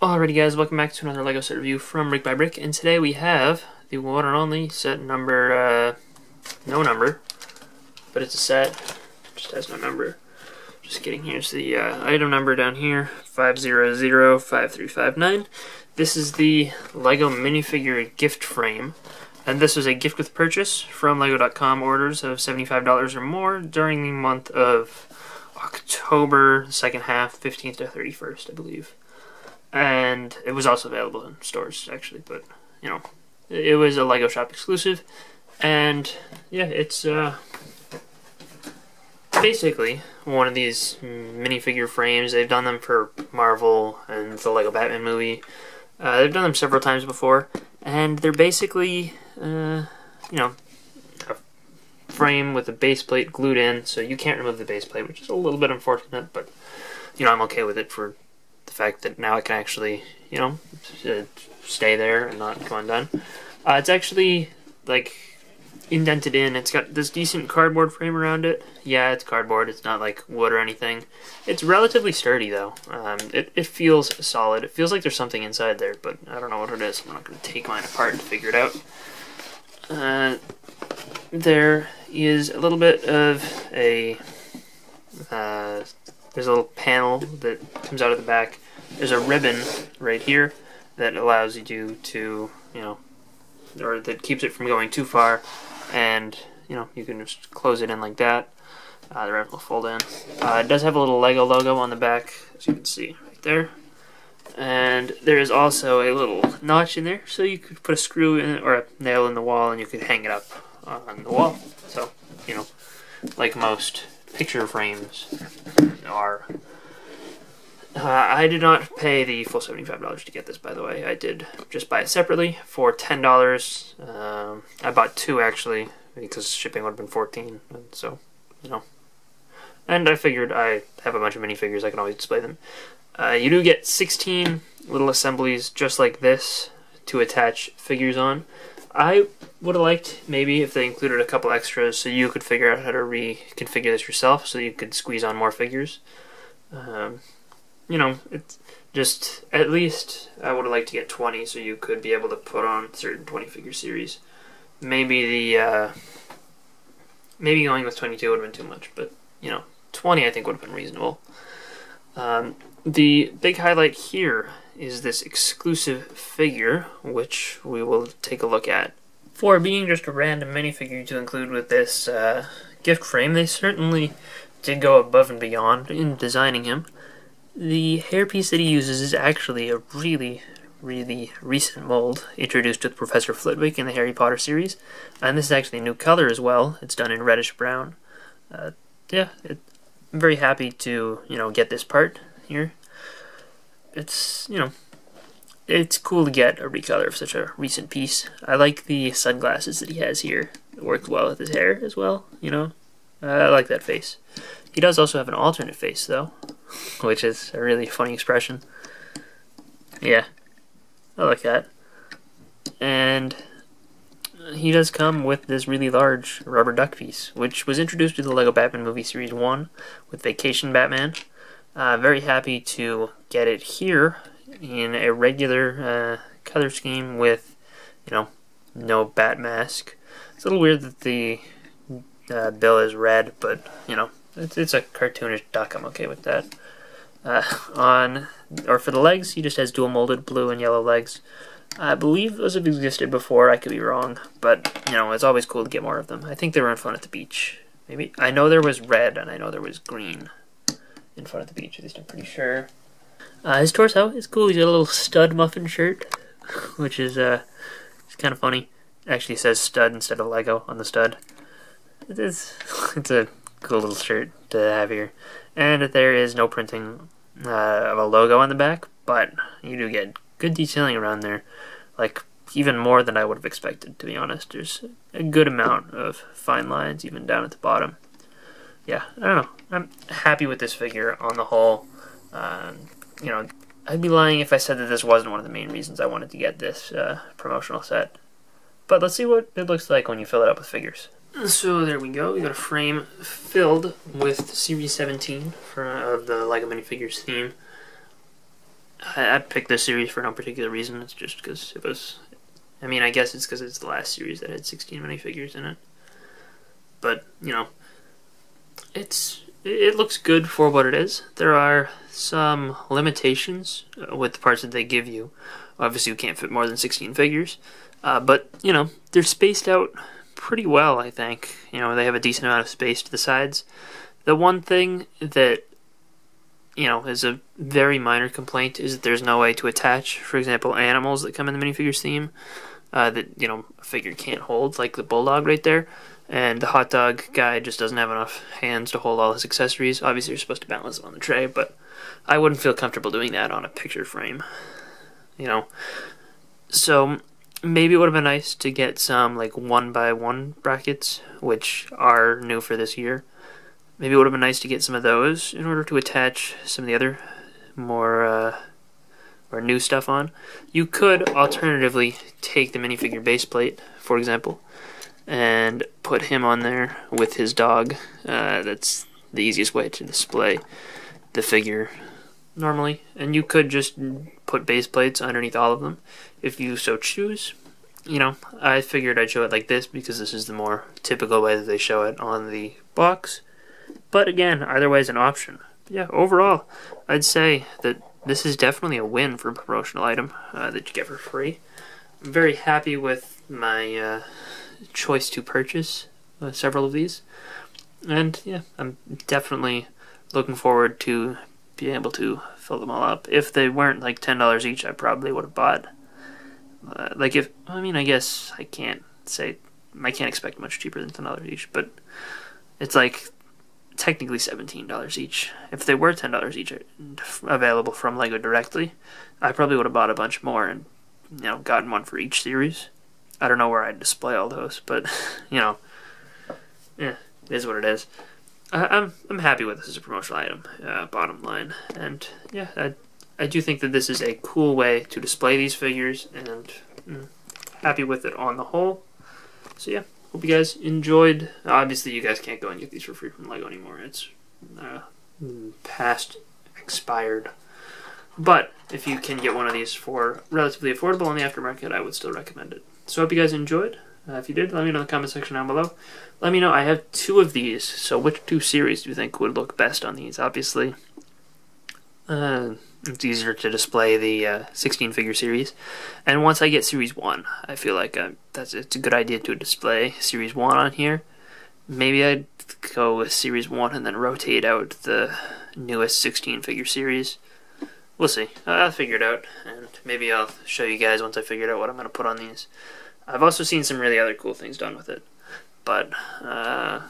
Alrighty guys, welcome back to another LEGO set review from Brick by Brick, and today we have the one and only set number, uh, no number, but it's a set, just has no number. Just kidding, here's the uh, item number down here, 5005359. This is the LEGO minifigure gift frame, and this was a gift with purchase from LEGO.com orders of $75 or more during the month of October, second half, 15th to 31st, I believe and it was also available in stores actually, but you know, it was a Lego Shop exclusive, and yeah, it's uh, basically one of these minifigure frames. They've done them for Marvel and the Lego Batman movie. Uh, they've done them several times before, and they're basically, uh, you know, a frame with a base plate glued in, so you can't remove the base plate, which is a little bit unfortunate, but you know, I'm okay with it for the fact that now it can actually, you know, uh, stay there and not go undone. Uh, it's actually like indented in. It's got this decent cardboard frame around it. Yeah, it's cardboard. It's not like wood or anything. It's relatively sturdy though. Um, it, it feels solid. It feels like there's something inside there, but I don't know what it is. I'm not going to take mine apart and figure it out. Uh, there is a little bit of a uh, there's a little panel that comes out of the back. There's a ribbon right here that allows you to, you know, or that keeps it from going too far, and you know you can just close it in like that. Uh, the ribbon will fold in. Uh, it does have a little Lego logo on the back, as you can see right there. And there is also a little notch in there, so you could put a screw in it or a nail in the wall, and you could hang it up on the wall. So you know, like most picture frames are. Uh, I did not pay the full $75 to get this, by the way. I did just buy it separately for $10. Um, I bought two, actually, because shipping would have been 14 and so, you know. And I figured I have a bunch of minifigures, I can always display them. Uh, you do get 16 little assemblies just like this to attach figures on. I would have liked maybe if they included a couple extras so you could figure out how to reconfigure this yourself so you could squeeze on more figures. Um, you know, it's just at least I would have liked to get 20 so you could be able to put on certain 20 figure series. Maybe the uh, maybe going with 22 would have been too much, but you know, 20 I think would have been reasonable. Um, the big highlight here is this exclusive figure, which we will take a look at. For being just a random minifigure to include with this uh, gift frame, they certainly did go above and beyond in designing him. The hairpiece that he uses is actually a really, really recent mold introduced with Professor Flitwick in the Harry Potter series, and this is actually a new color as well. It's done in reddish brown. Uh, yeah, it, I'm very happy to you know get this part here it's, you know, it's cool to get a recolor of such a recent piece. I like the sunglasses that he has here. It worked well with his hair as well, you know. Uh, I like that face. He does also have an alternate face, though, which is a really funny expression. Yeah, I like that. And he does come with this really large rubber duck piece, which was introduced to the LEGO Batman movie Series 1 with Vacation Batman. Uh, very happy to get it here in a regular uh, color scheme with, you know, no bat mask. It's a little weird that the uh, bill is red, but, you know, it's, it's a cartoonish duck. I'm okay with that. Uh, on, or for the legs, he just has dual molded blue and yellow legs. I believe those have existed before. I could be wrong, but you know, it's always cool to get more of them. I think they were in fun at the beach. Maybe I know there was red and I know there was green in front of the beach, at least I'm pretty sure. Uh, his torso is cool. He's got a little stud muffin shirt, which is uh, it's kind of funny. Actually says stud instead of Lego on the stud. It is, it's a cool little shirt to have here. And there is no printing uh, of a logo on the back, but you do get good detailing around there. Like, even more than I would have expected, to be honest. There's a good amount of fine lines, even down at the bottom yeah, I don't know. I'm happy with this figure on the whole. Um, you know, I'd be lying if I said that this wasn't one of the main reasons I wanted to get this uh, promotional set. But let's see what it looks like when you fill it up with figures. So there we go. We got a frame filled with Series 17 for uh, the Lego minifigures theme. I, I picked this series for no particular reason. It's just because it was. I mean, I guess it's because it's the last series that had 16 minifigures in it. But you know, it's it looks good for what it is. There are some limitations uh, with the parts that they give you. Obviously, you can't fit more than 16 figures, uh, but you know they're spaced out pretty well. I think you know they have a decent amount of space to the sides. The one thing that you know is a very minor complaint is that there's no way to attach, for example, animals that come in the minifigures theme uh, that you know a figure can't hold, like the bulldog right there. And the hot dog guy just doesn't have enough hands to hold all his accessories. Obviously, you're supposed to balance them on the tray, but I wouldn't feel comfortable doing that on a picture frame. You know, so maybe it would have been nice to get some like one by one brackets, which are new for this year. Maybe it would have been nice to get some of those in order to attach some of the other more uh, or new stuff on. You could alternatively take the minifigure base plate, for example, and put him on there with his dog. Uh, that's the easiest way to display the figure normally. And you could just put base plates underneath all of them if you so choose. You know, I figured I'd show it like this because this is the more typical way that they show it on the box. But again, either way is an option. Yeah, overall, I'd say that this is definitely a win for a promotional item uh, that you get for free. I'm very happy with my uh, choice to purchase uh, several of these. And yeah, I'm definitely looking forward to being able to fill them all up. If they weren't like $10 each, I probably would have bought. Uh, like if, I mean, I guess I can't say, I can't expect much cheaper than $10 each, but it's like technically $17 each. If they were $10 each uh, available from LEGO directly, I probably would have bought a bunch more and, you know, gotten one for each series. I don't know where I'd display all those, but, you know, yeah, it is what it is. I, I'm I'm happy with this as a promotional item, uh, bottom line. And, yeah, I, I do think that this is a cool way to display these figures, and mm, happy with it on the whole. So, yeah. Hope you guys enjoyed. Obviously, you guys can't go and get these for free from LEGO anymore. It's uh, past expired. But if you can get one of these for relatively affordable in the aftermarket, I would still recommend it. So, I hope you guys enjoyed. Uh, if you did, let me know in the comment section down below. Let me know. I have two of these, so which two series do you think would look best on these? Obviously, uh, it's easier to display the uh, 16 figure series. And once I get series 1, I feel like uh, that's it's a good idea to display series 1 on here. Maybe I'd go with series 1 and then rotate out the newest 16 figure series. We'll see. I'll figure it out, and maybe I'll show you guys once I figure out what I'm going to put on these. I've also seen some really other cool things done with it. But, uh,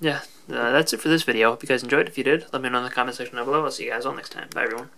yeah, uh, that's it for this video. Hope you guys enjoyed. If you did, let me know in the comment section down below. I'll see you guys all next time. Bye, everyone.